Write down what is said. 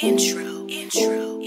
Intro. Intro.